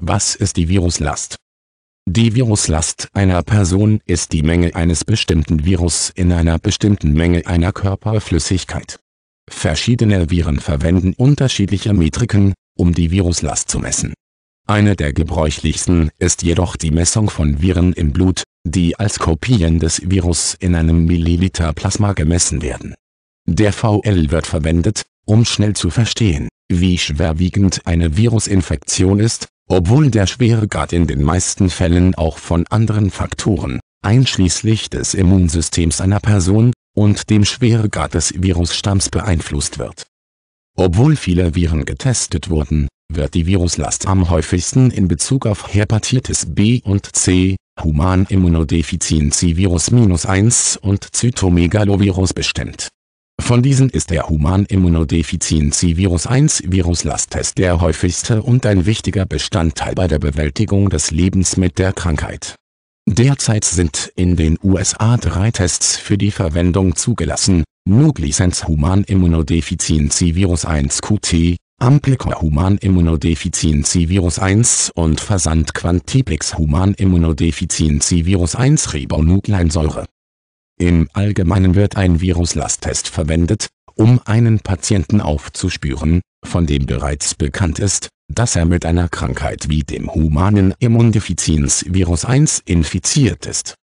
Was ist die Viruslast? Die Viruslast einer Person ist die Menge eines bestimmten Virus in einer bestimmten Menge einer Körperflüssigkeit. Verschiedene Viren verwenden unterschiedliche Metriken, um die Viruslast zu messen. Eine der gebräuchlichsten ist jedoch die Messung von Viren im Blut, die als Kopien des Virus in einem Milliliter Plasma gemessen werden. Der VL wird verwendet, um schnell zu verstehen, wie schwerwiegend eine Virusinfektion ist, obwohl der Schweregrad in den meisten Fällen auch von anderen Faktoren, einschließlich des Immunsystems einer Person, und dem Schweregrad des Virusstamms beeinflusst wird. Obwohl viele Viren getestet wurden, wird die Viruslast am häufigsten in Bezug auf Hepatitis B und C, Humanimmunodeficiency-Virus-1 und Zytomegalovirus bestimmt von diesen ist der Humanimmunodeficiency-Virus-1-Viruslasttest der häufigste und ein wichtiger Bestandteil bei der Bewältigung des Lebens mit der Krankheit. Derzeit sind in den USA drei Tests für die Verwendung zugelassen, Nuglisense Human Immunodeficiency Virus 1 QT, Amplicor Human Immunodeficiency Virus 1 und Versand Quantiplex Human Immunodeficiency Virus 1 Ribonukleinsäure im Allgemeinen wird ein Viruslasttest verwendet, um einen Patienten aufzuspüren, von dem bereits bekannt ist, dass er mit einer Krankheit wie dem humanen Immundefizienz-Virus 1 infiziert ist.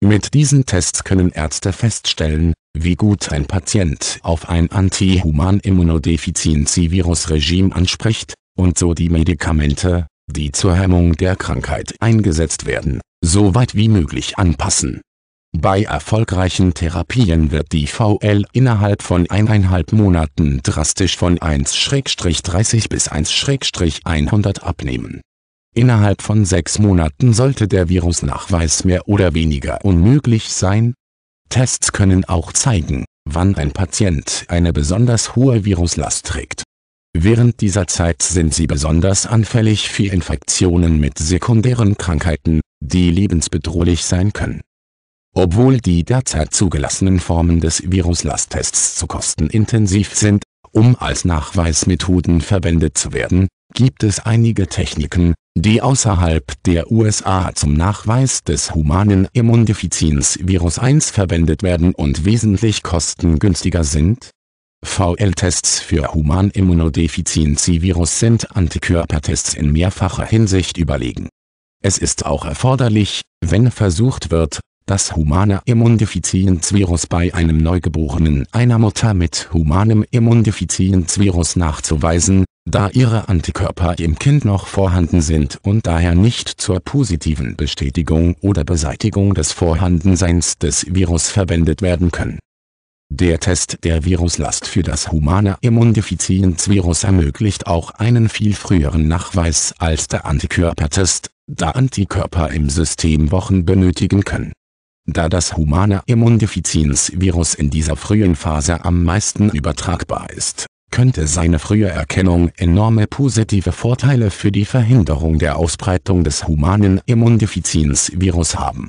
Mit diesen Tests können Ärzte feststellen, wie gut ein Patient auf ein anti-human Immunodefizienz-Virus-Regime anspricht, und so die Medikamente, die zur Hemmung der Krankheit eingesetzt werden, so weit wie möglich anpassen bei erfolgreichen Therapien wird die VL innerhalb von eineinhalb Monaten drastisch von 1-30 bis 1-100 abnehmen. Innerhalb von sechs Monaten sollte der Virusnachweis mehr oder weniger unmöglich sein. Tests können auch zeigen, wann ein Patient eine besonders hohe Viruslast trägt. Während dieser Zeit sind sie besonders anfällig für Infektionen mit sekundären Krankheiten, die lebensbedrohlich sein können obwohl die derzeit zugelassenen Formen des Viruslastttests zu kostenintensiv sind, um als Nachweismethoden verwendet zu werden, gibt es einige Techniken, die außerhalb der USA zum Nachweis des humanen Immundefizienz-Virus 1 verwendet werden und wesentlich kostengünstiger sind. VL-Tests für Human-Immunodefizienz-Virus sind Antikörpertests in mehrfacher Hinsicht überlegen. Es ist auch erforderlich, wenn versucht wird, das humane Immundefizienzvirus bei einem Neugeborenen einer Mutter mit humanem Immundefizienzvirus nachzuweisen, da ihre Antikörper im Kind noch vorhanden sind und daher nicht zur positiven Bestätigung oder Beseitigung des Vorhandenseins des Virus verwendet werden können. Der Test der Viruslast für das humane Immundefizienzvirus ermöglicht auch einen viel früheren Nachweis als der Antikörpertest, da Antikörper im System Wochen benötigen können da das humane Immundefizienzvirus in dieser frühen Phase am meisten übertragbar ist, könnte seine frühe Erkennung enorme positive Vorteile für die Verhinderung der Ausbreitung des humanen Immundefizienzvirus haben.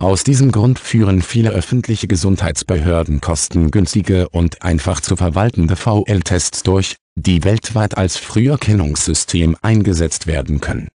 Aus diesem Grund führen viele öffentliche Gesundheitsbehörden kostengünstige und einfach zu verwaltende VL-Tests durch, die weltweit als Früherkennungssystem eingesetzt werden können